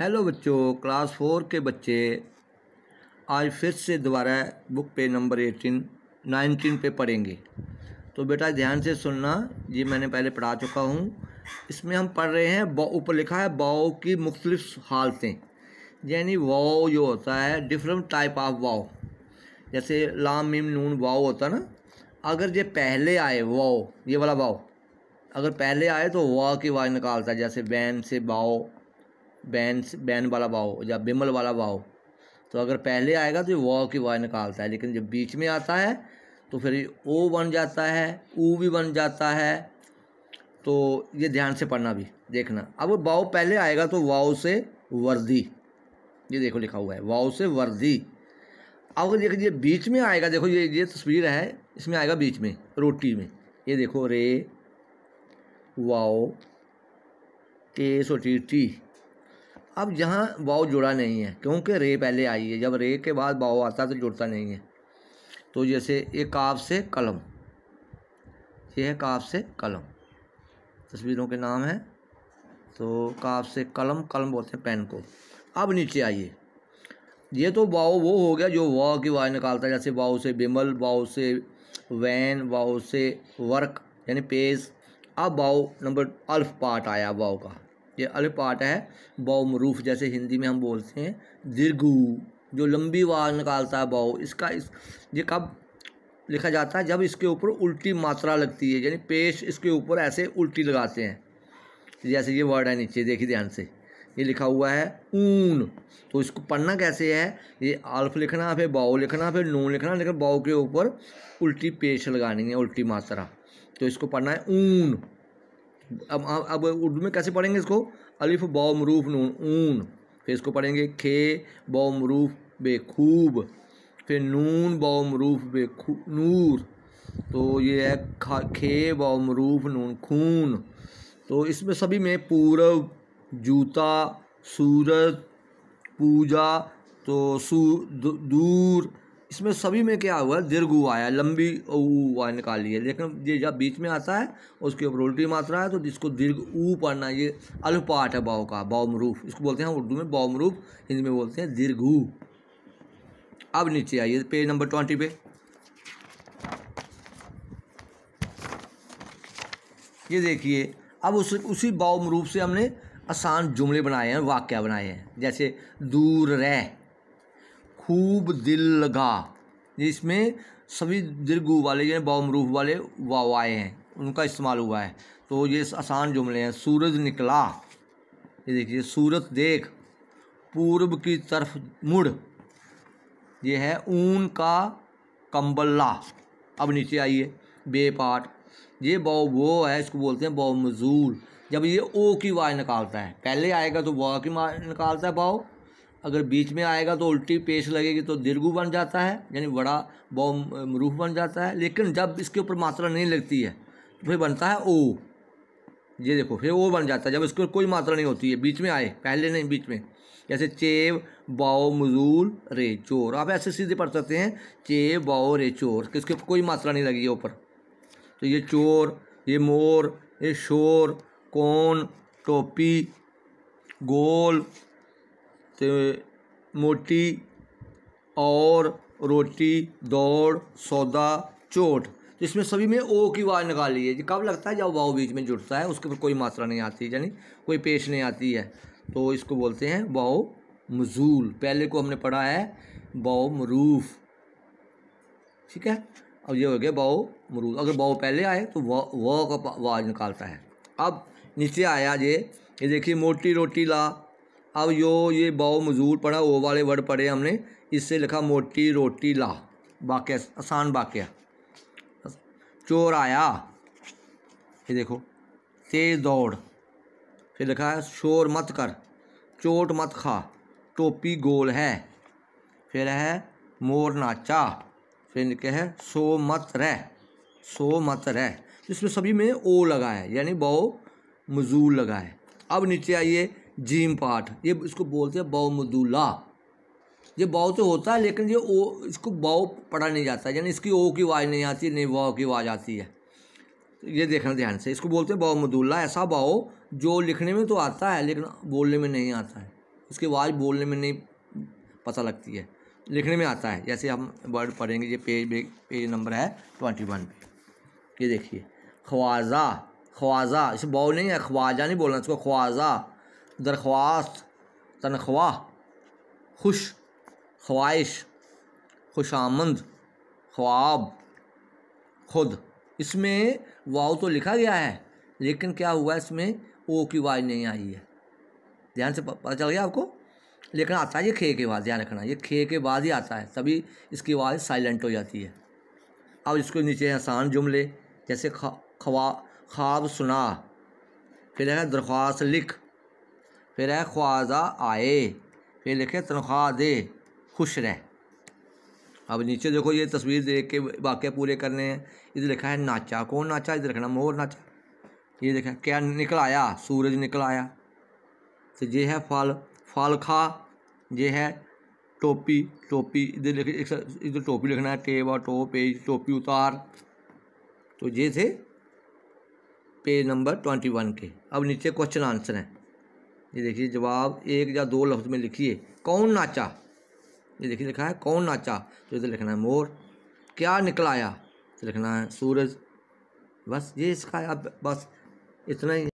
Hello बच्चों class four के बच्चे, आज फिर से दोबारा बुक पे नंबर एटीन नाइनटीन पे पढ़ेंगे। तो बेटा ध्यान से सुनना, ये मैंने पहले पढ़ा चुका हूँ। इसमें हम पढ़ रहे हैं ऊपर लिखा है वाओ की मुख्तलिफ़ हालतें। यानी वाओ जो होता है डिफरेंट टाइप ऑफ़ वाओ। जैसे लाम, मीम, नून, वाओ होता ना। अगर ये पहले आए, वाओ, ये वाला वाओ। अगर पहले आए तो वाओ की आवाज़ निकालता है, जैसे बैन से बाओ। बैन बैन वाला वाओ या बिमल वाला वाओ तो अगर पहले आएगा तो ये वाओ की आवाज़ निकालता है, लेकिन जब बीच में आता है तो फिर ओ बन जाता है, ऊ भी बन जाता है। तो ये ध्यान से पढ़ना भी, देखना। अब वाव पहले आएगा तो वाओ से वर्दी, ये देखो लिखा हुआ है वाओ से वर्दी। अब अगर देखिए बीच में आएगा, देखो ये ये तस्वीर है, इसमें आएगा बीच में, रोटी में। ये देखो रे वाओ टे सो टी टी। अब यहाँ वाओ जुड़ा नहीं है, क्योंकि रे पहले आई है। जब रे के बाद वाओ आता तो जुड़ता नहीं है। तो जैसे ये काफ से कलम ये है काफ से कलम, तस्वीरों के नाम है। तो काफ से कलम कलम बोलते हैं पेन को। अब नीचे आइए। ये तो वाओ वो हो गया जो वाव की आवाज़ निकालता है, जैसे वाओ से बिमल वाओ से वैन वाओ से वर्क, यानी पेज। अब वाओ नंबर अल्फ पार्ट आया वाओ का। ये अल्फ पार्ट है वाओ मरूफ जैसे हिंदी में हम बोलते हैं। दीर्घू जो लंबी आवाज़ निकालता है वाओ इसका इस, ये कब लिखा जाता है? जब इसके ऊपर उल्टी मात्रा लगती है, यानी पेश इसके ऊपर ऐसे उल्टी लगाते हैं। जैसे ये वर्ड है नीचे, देखिए ध्यान से। ये लिखा हुआ है ऊन। तो इसको पढ़ना कैसे है? ये आल्फ लिखना, फिर बाओ लिखना, फिर नून लिखना, लेकिन बाओ के ऊपर उल्टी पेश लगानी है, उल्टी मात्रा। तो इसको पढ़ना है ऊन। अब अब उर्दू में कैसे पढ़ेंगे इसको? अलिफ बौ मरूफ नून, ऊन। फिर इसको पढ़ेंगे खे बौ मरूफ बेखूब। फिर नून बौ मरूफ बे नूर। तो ये है खा, खे बौ मरूफ नून, खून। तो इसमें सभी में पूरब, जूता, सूरज, पूजा तो सू दूर इसमें सभी में क्या हुआ? दीर्घ आया, लंबी ऊ निकाल लिया। लेकिन ये जब बीच में आता है, उसके ऊपर उल्टी मात्रा है तो जिसको दीर्घ ऊ पढ़ना, ये अलपाठ है बाव का बाव मरूफ इसको बोलते हैं उर्दू में बाव मरूफ हिंदी में बोलते हैं दीर्घू अब नीचे आइए, पेज नंबर ट्वेंटी पे। ये देखिए, अब उस, उसी बाव मरूफ से हमने आसान जुमले बनाए हैं, वाक्य बनाए हैं। जैसे दूर रह। खूब दिल लगा। जिसमें सभी दीर्घु वाले, यानी बामरूफ वाले वाव आए हैं, उनका इस्तेमाल हुआ है। तो ये आसान जुमले हैं। सूरज निकला। ये देखिए, सूरत देख। पूर्व की तरफ़ मुड़। ये है ऊन का कंबल्ला। अब नीचे आइए। बेपाट ये बौ, वो है, इसको बोलते हैं बौ मजूल जब ये ओ की आवाज़ निकालता है। पहले आएगा तो वा की निकालता है बाओ अगर बीच में आएगा तो उल्टी पेश लगेगी तो दीर्घु बन जाता है, यानी बड़ा बौ मरूफ बन जाता है। लेकिन जब इसके ऊपर मात्रा नहीं लगती है तो फिर बनता है ओ। ये देखो, फिर ओ बन जाता है। जब इसके ऊपर कोई मात्रा नहीं होती है, बीच में आए, पहले नहीं, बीच में। जैसे चेव बाओ मजूल, रे, चोर। आप ऐसे सीधे पढ़ सकते हैं, चेव बाओ रे, चोर। किसके कोई मात्रा नहीं लगी है ऊपर। तो ये चोर, ये मोर, ये शोर, कौन, टोपी, गोल तो मोटी और रोटी, दौड़, सौदा, चोट इसमें सभी में ओ की आवाज़ निकाली है। कब लगता है जब वाओ बीच में जुड़ता है? उसके ऊपर कोई मात्रा नहीं आती, यानी कोई पेश नहीं आती है। तो इसको बोलते हैं बाओ मजूल। पहले को हमने पढ़ा है बाओ मरूफ। ठीक है? अब ये हो गया बाओ मरूफ। अगर बाओ पहले आए तो वह का आवाज़ निकालता है। अब नीचे आया ये। ये देखिए, मोटी रोटी ला। अब यो, ये बाओ मजूर पढ़ा वो वाले वर्ड पढ़े हमने। इससे लिखा मोटी रोटी ला, वाक्य, आसान वाक्य। चोर आया। ये देखो, तेज़ दौड़। फिर लिखा है, शोर मत कर, चोट मत खा, टोपी गोल है। फिर है, मोर नाचा। फिर लिखे है, सो मत रह, सो मत रह। इसमें सभी में ओ लगा है, यानी बाओ मजूर लगा है। अब नीचे आइए। जीम पाठ। ये इसको बोलते हैं बहुमदुल्ला ये बाव तो होता है, लेकिन ये ओ, इसको बाव पढ़ा नहीं जाता, यानी इसकी ओ की आवाज़ नहीं आती, नहीं वाव की आवाज़ आती है। ये देखना ध्यान से, इसको बोलते हैं बहुमदुल्ला ऐसा बाव जो लिखने में तो आता है, लेकिन बोलने में नहीं आता है। उसकी आवाज़ बोलने में नहीं पता लगती है। लिखने में आता है, जैसे हम वर्ड पढ़ेंगे, ये पेज पेज नंबर है ट्वेंटी वन। पे ये देखिए, ख्वाजा ख्वाजा, इसे बॉल नहीं है, ख्वाजा नहीं बोलना, इसको ख्वाजा। दरख्वास्त, तनख्वाह, खुश, ख्वाहिश, खुशामंद, ख्वाब, खुद। इसमें वाव तो लिखा गया है, लेकिन क्या हुआ इसमें? ओ की आवाज़ नहीं आई है। ध्यान से पता चल गया आपको? लेकिन आता है ये खे के बाद ध्यान रखना, ये खे के बाद ही आता है, तभी इसकी आवाज़ साइलेंट हो जाती है। अब इसको नीचे आसान जुमले, जैसे खवा, ख्वाब सुना, फिर है दरख्वास्त लिख। फिर है ख्वाजा आए, फिर लिखे, तनख्वाह दे, खुश रह। अब नीचे देखो, ये तस्वीर देख के वाक्य पूरे करने हैं। इधर लिखा है, नाचा। कौन नाचा? इधर लिखना मोर नाचा। ये देखा, क्या निकल आया? सूरज निकल आया। तो ये है फल फल खा, ये है टोपी टोपी। इधर लिख इधर टोपी लिखना है, टेब और टो पेज, टोपी उतार। तो ये थे पेज नंबर ट्वेंटी वन के। अब नीचे क्वेश्चन आंसर हैं। ये देखिए जवाब एक या दो लफ्ज़ में लिखिए। कौन नाचा? ये देखिए लिखा है कौन नाचा? तो इधर लिखना है मोर। क्या निकल आया? तो लिखना है सूरज। बस ये इसका आप बस इतना ही।